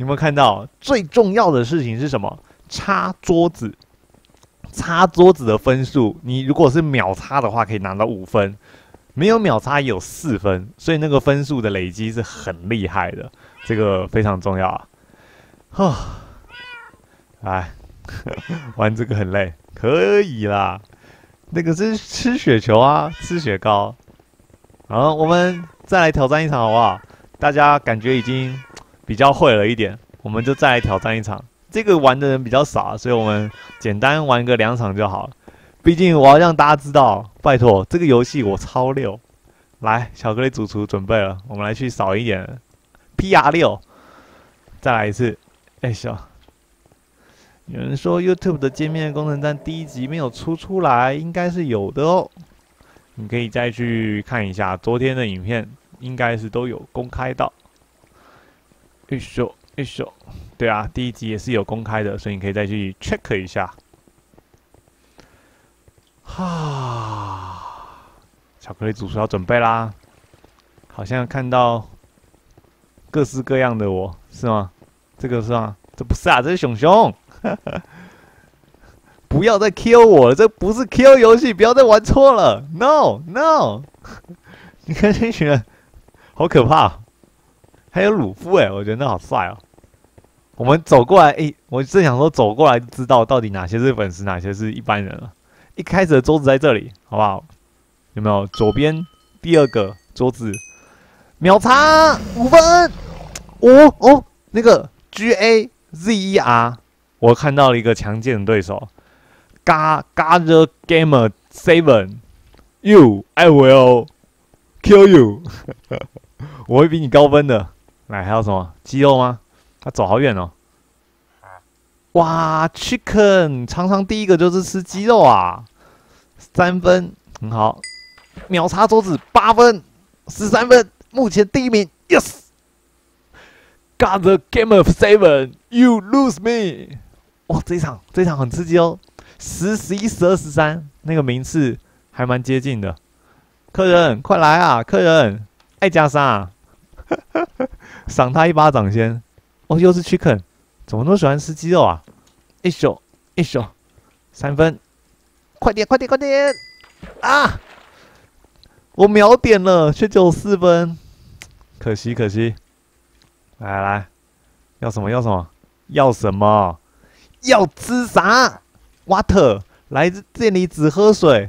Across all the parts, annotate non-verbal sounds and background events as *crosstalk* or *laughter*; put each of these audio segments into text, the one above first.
有没有看到？最重要的事情是什么？擦桌子，擦桌子的分数，你如果是秒擦的话，可以拿到五分；没有秒擦有四分，所以那个分数的累积是很厉害的，这个非常重要啊！哈，哎 *laughs* 玩这个很累，可以啦。那个是吃雪球啊，吃雪糕。好，我们再来挑战一场好不好？大家感觉已经比较会了一点，我们就再来挑战一场。这个玩的人比较少，所以我们简单玩个两场就好了。毕竟我要让大家知道，拜托，这个游戏我超六。来，巧克力主厨准备了，我们来去扫一点 PR 六，再来一次。哎，笑。有人说 YouTube 的界面工程站第一集没有出出来，应该是有的哦。你可以再去看一下昨天的影片，应该是都有公开到。一手一手，对啊，第一集也是有公开的，所以你可以再去 check 一下。哈，巧克力主厨要准备啦，好像看到各式各样的我是吗？这个是吗？这不是啊，这是熊熊。*laughs* 不要再 Q 我了，这不是 Q 游戏，不要再玩错了。No No，*laughs* 你看这群人，好可怕。还有鲁夫哎，我觉得那好帅哦。我们走过来，哎，我正想说走过来，知道到底哪些是粉丝，哪些是一般人了。一开始的桌子在这里，好不好？有没有左边第二个桌子？秒差五分。哦哦，那个 G A。Zer，我看到了一个强健的对手，Ga Ga Gamer Seven，You，I will kill you，*laughs* 我会比你高分的。来，还有什么鸡肉吗？他走好远哦。哇，Chicken，常常第一个就是吃鸡肉啊，三分，很好，秒杀桌子八分，十三分，目前第一名，Yes。Got the game of seven, you lose me。哇，这一场这一场很刺激哦，十、十一、十二、十三，那个名次还蛮接近的。客人快来啊！客人爱加沙，*laughs* 赏他一巴掌先。哦，又是 chicken，怎么那么喜欢吃鸡肉啊？一宿一宿，三分，快点快点快点啊！我秒点了，却只有四分，可惜可惜。来来，要什么要什么要什么要吃啥？Water，来这里只喝水。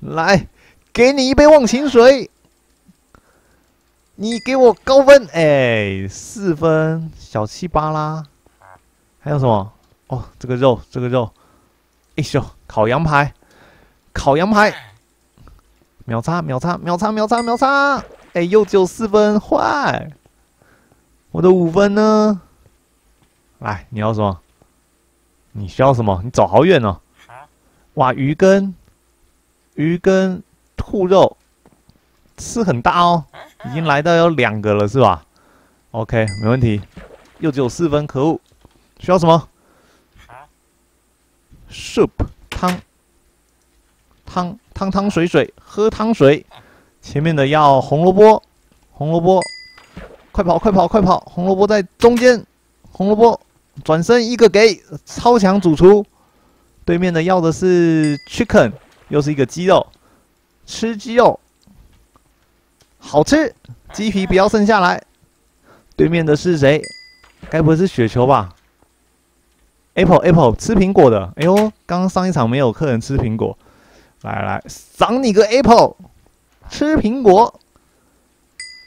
来，给你一杯忘情水。你给我高分，哎，四分，小七八啦。还有什么？哦，这个肉，这个肉，一宿烤羊排，烤羊排，秒差秒差秒差秒差秒差，哎，又只有四分，坏。我的五分呢？来，你要什么？你需要什么？你走好远哦！哇，鱼跟鱼跟兔肉吃很大哦，已经来到有两个了，是吧？OK，没问题。又只有四分，可恶！需要什么？Soup 汤汤汤汤水水，喝汤水。前面的要红萝卜，红萝卜。快跑！快跑！快跑！红萝卜在中间，红萝卜转身一个给超强主厨。对面的要的是 chicken，又是一个鸡肉，吃鸡肉好吃，鸡皮不要剩下来。对面的是谁？该不会是雪球吧？Apple Apple 吃苹果的。哎呦，刚刚上一场没有客人吃苹果，来来，赏你个 Apple，吃苹果。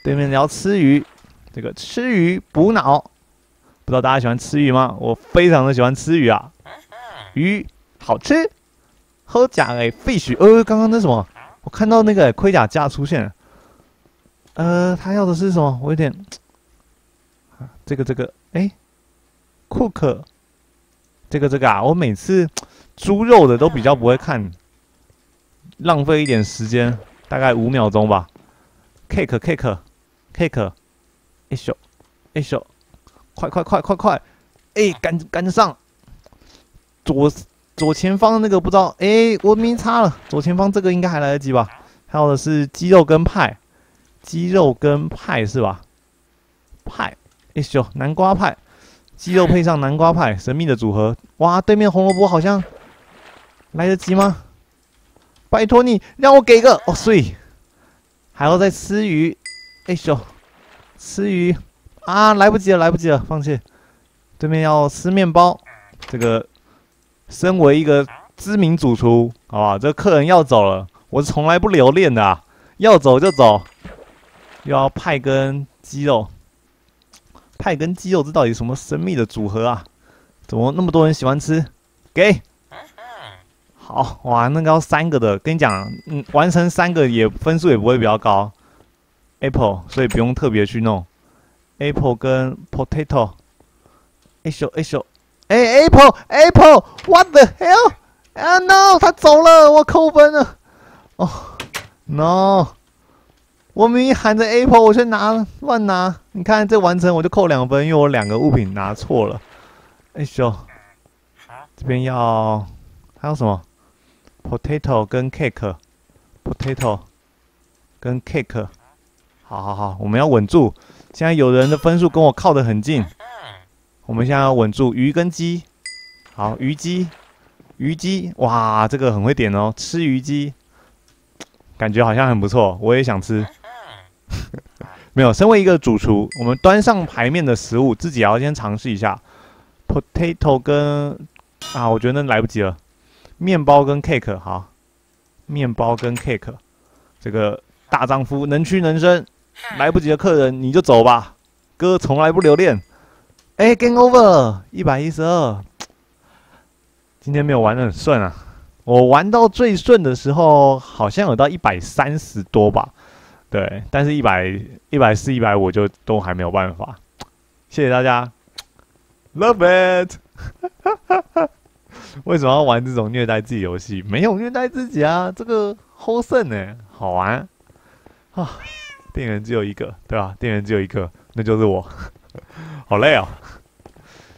对面要吃鱼。这个吃鱼补脑，不知道大家喜欢吃鱼吗？我非常的喜欢吃鱼啊，鱼好吃。喝甲诶，fish，呃，刚刚那什么，我看到那个盔甲架出现了，呃，他要的是什么？我有点，这个这个，哎，cook，这个这个啊，我每次猪肉的都比较不会看，浪费一点时间，大概五秒钟吧。cake，cake，cake。一宿，一宿，快快快快快！哎，赶赶得上！左左前方那个不知道，哎，我明差了。左前方这个应该还来得及吧？还有的是鸡肉跟派，鸡肉跟派是吧？派，哎呦南瓜派，鸡肉配上南瓜派，*laughs* 神秘的组合。哇，对面红萝卜好像来得及吗？拜托你让我给个哦，碎，还要再吃鱼。哎呦，吃鱼啊，来不及了，来不及了，放弃。对面要吃面包，这个身为一个知名主厨，好吧，这客人要走了，我是从来不留恋的，要走就走。又要派跟鸡肉，派跟鸡肉，这到底什么神秘的组合啊？怎么那么多人喜欢吃？给，好哇，那个要三个的，跟你讲，嗯，完成三个也分数也不会比较高。Apple，所以不用特别去弄。Apple 跟 Potato，哎咻哎咻，哎 Apple Apple，What the hell？啊 No，他走了，我扣分了。哦，No。我明明喊着 Apple，我却拿乱拿。你看这完成我就扣两分，因为我两个物品拿错了。哎咻，这边要还有什么？Potato 跟 Cake，Potato 跟 Cake。好好好，我们要稳住。现在有人的分数跟我靠得很近，我们现在要稳住。鱼跟鸡，好鱼鸡，鱼鸡，哇，这个很会点哦，吃鱼鸡，感觉好像很不错，我也想吃。*laughs* 没有，身为一个主厨，我们端上牌面的食物，自己也要先尝试一下。Potato 跟啊，我觉得来不及了。面包跟 cake 好，面包跟 cake，这个大丈夫能屈能伸，来不及的客人你就走吧，哥从来不留恋。哎，Game Over，一百一十二，今天没有玩的很顺啊，我玩到最顺的时候好像有到一百三十多吧。对，但是一百一百四、一百五就都还没有办法。谢谢大家，Love it。*laughs* 为什么要玩这种虐待自己游戏？没有虐待自己啊，这个好胜呢，好玩啊！店员只有一个，对吧？店员只有一个，那就是我，*laughs* 好累哦。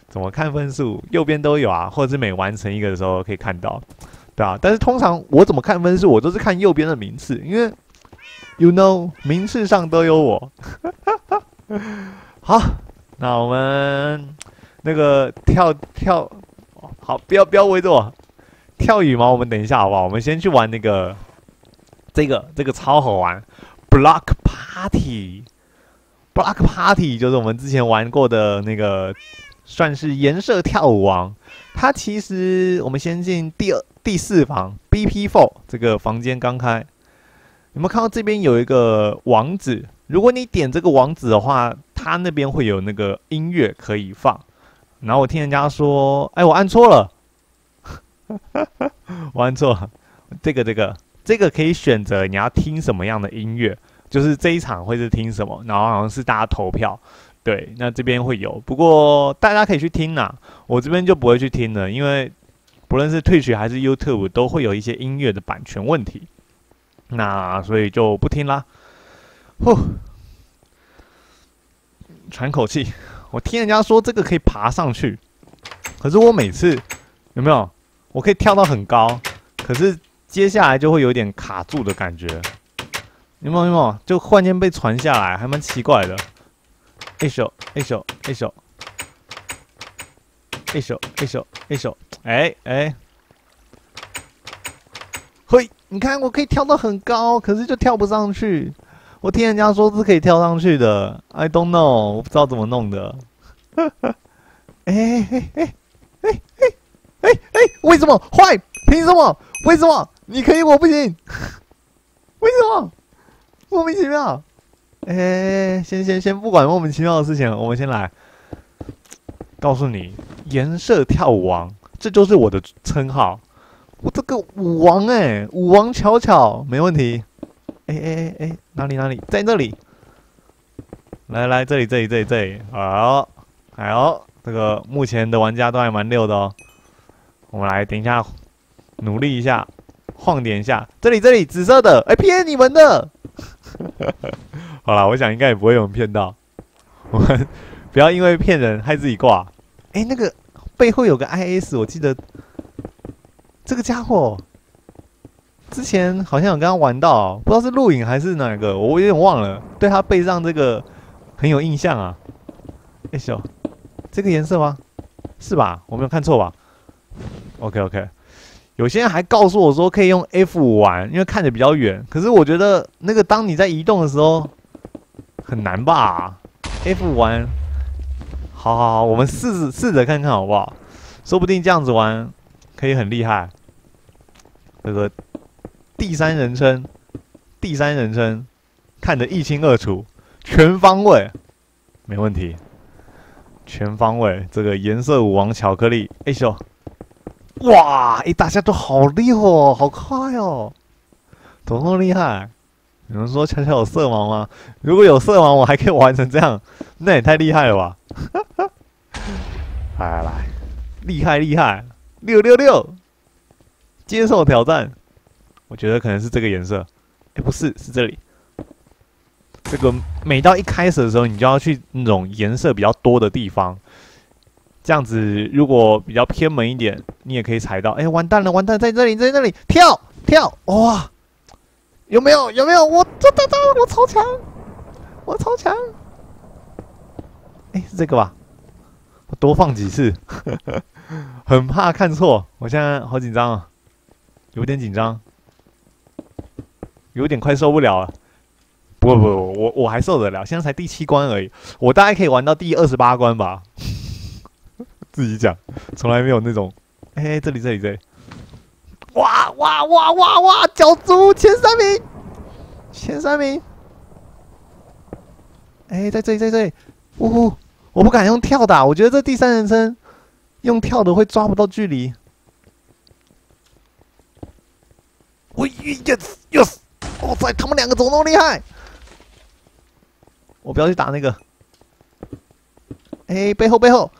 怎么看分数？右边都有啊，或者是每完成一个的时候可以看到，对啊。但是通常我怎么看分数？我都是看右边的名次，因为。You know，名次上都有我。好，那我们那个跳跳，好，不要不要围着我。跳羽毛，我们等一下好不好？我们先去玩那个，这个这个超好玩，Block Party。Block Party 就是我们之前玩过的那个，算是颜色跳舞王。它其实我们先进第二第四房 BP Four 这个房间刚开。有没有看到这边有一个网址？如果你点这个网址的话，它那边会有那个音乐可以放。然后我听人家说，哎，我按错了，*laughs* 我按错了。这个、这个、这个可以选择你要听什么样的音乐，就是这一场会是听什么，然后好像是大家投票。对，那这边会有，不过大家可以去听呐。我这边就不会去听了，因为不论是 Twitch 还是 YouTube 都会有一些音乐的版权问题。那所以就不听啦，呼，喘口气。我听人家说这个可以爬上去，可是我每次有没有？我可以跳到很高，可是接下来就会有点卡住的感觉。有没有？有没有？就忽然间被传下来，还蛮奇怪的。一手，一手，一手，一手，一手，一手。哎哎，嘿。你看，我可以跳到很高，可是就跳不上去。我听人家说是可以跳上去的，I don't know，我不知道怎么弄的。*laughs* 哎哎哎哎哎哎哎！为什么坏？凭什么？为什么你可以我不行？*laughs* 为什么？莫名其妙。哎，先先先不管莫名其妙的事情，我们先来告诉你，颜色跳舞王，这就是我的称号。我这个舞王哎，舞王巧巧没问题。哎哎哎哎，哪里哪里，在那里。来来，这里这里这里这里。好，好，这个目前的玩家都还蛮溜的哦。我们来等一下，努力一下，晃点一下。这里这里，紫色的，哎，骗你们的。*laughs* 好了，我想应该也不会有人骗到。我们不要因为骗人害自己挂。哎，那个背后有个 IS，我记得。这个家伙之前好像有跟他玩到，不知道是录影还是哪个，我有点忘了。对他背上这个很有印象啊。哎，小，这个颜色吗？是吧？我没有看错吧？OK OK。有些人还告诉我说可以用 F 五玩，因为看着比较远。可是我觉得那个当你在移动的时候很难吧？F 五玩，好好好，我们试试着看看好不好？说不定这样子玩可以很厉害。这个第三人称，第三人称看得一清二楚，全方位，没问题。全方位，这个颜色舞王巧克力，哎咻。哇！哎，大家都好厉害哦，好快哦，怎么那么厉害？有人说巧巧有色盲吗？如果有色盲，我还可以玩成这样，那也太厉害了吧！*laughs* 来来来，厉害厉害，六六六，接受挑战。我觉得可能是这个颜色，哎，不是，是这里。这个每到一开始的时候，你就要去那种颜色比较多的地方。这样子，如果比较偏门一点，你也可以踩到。哎，完蛋了，完蛋，在这里，在这里跳跳，哇！有没有？有没有？我这这这，我超强，我超强！哎，是这个吧？我多放几次，*laughs* 很怕看错。我现在好紧张啊，有点紧张，有点快受不了了。不不不，我我还受得了，现在才第七关而已，我大概可以玩到第二十八关吧。*laughs* 自己讲，从来没有那种，哎，这里这里这里，哇哇哇哇哇，角逐前三名，前三名，哎，在这里在这里，呜呼，我不敢用跳打，我觉得这第三人称用跳的会抓不到距离。喂，yes yes，哇塞，他们两个怎么那么厉害？我不要去打那个，哎，背后背后。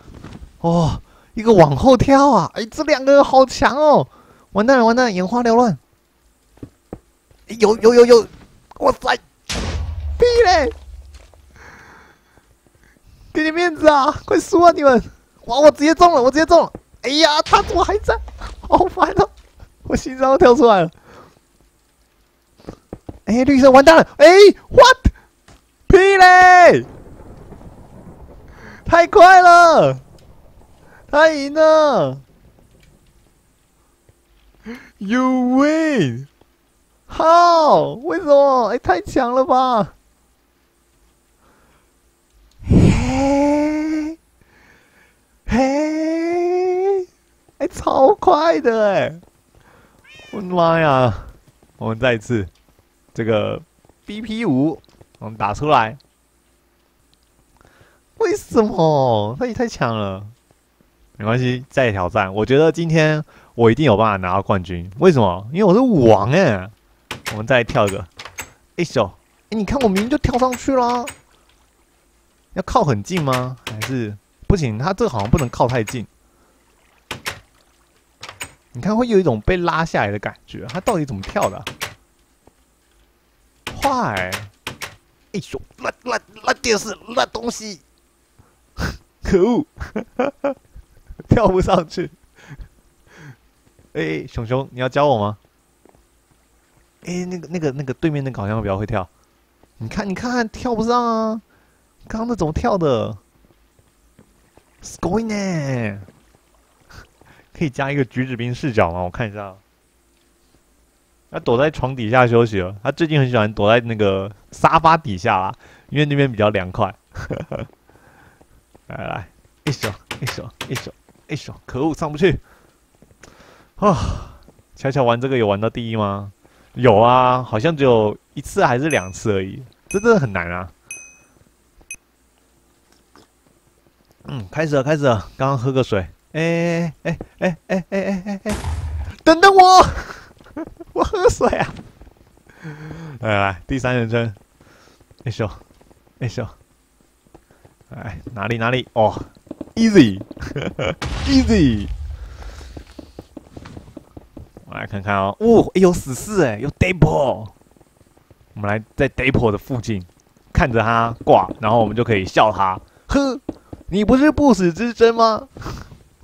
哦，一个往后跳啊！哎，这两个好强哦！完蛋了，完蛋，了，眼花缭乱。有有有有！哇塞，屁嘞！给你面子啊！快输啊你们！哇，我直接中了，我直接中了！哎呀，他怎么还在？好烦啊！我心脏都跳出来了。哎，绿色完蛋了！哎，what？屁嘞！太快了！他赢了，You win！好，为什么？哎，太强了吧！嘿，哎，超快的哎！我的妈呀！我们再一次，这个 BP 五，我们打出来。为什么？他也太强了！没关系，再挑战。我觉得今天我一定有办法拿到冠军。为什么？因为我是王哎！我们再跳一个，一手。哎，你看我明明就跳上去了。要靠很近吗？还是不行？他这个好像不能靠太近。你看会有一种被拉下来的感觉。他到底怎么跳的？坏！哎呦，那那那电视那东西，*laughs* 可恶！*laughs* 跳不上去，哎，熊熊，你要教我吗？哎，那个、那个、那个对面那个好像比较会跳，你看，你看，跳不上啊！刚刚那怎么跳的呢？可以加一个橘子兵视角吗？我看一下。他躲在床底下休息了。他最近很喜欢躲在那个沙发底下啦，因为那边比较凉快。*laughs* 来来，一手，一手，一手。一手，可恶，上不去！啊，巧巧玩这个有玩到第一吗？有啊，好像只有一次还是两次而已，这真的很难啊。嗯，开始了，开始了，刚刚喝个水。哎哎哎哎哎哎哎哎，等等我，我喝水啊！来来，第三人称，哎咻，哎咻，哎哪里哪里哦。Easy，Easy，我来看看哦。哦，有死士哎，有 Depo。我们来在 Depo 的附近看着他挂，然后我们就可以笑他。呵，你不是不死之身吗？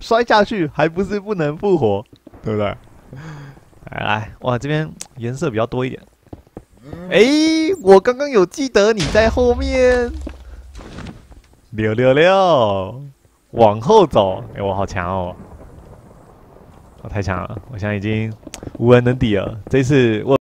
摔下去还不是不能复活，对不对？来来，哇，这边颜色比较多一点。哎，我刚刚有记得你在后面。六六六。往后走。哎，我好强哦！我太强了，我现在已经无人能敌了。这次我。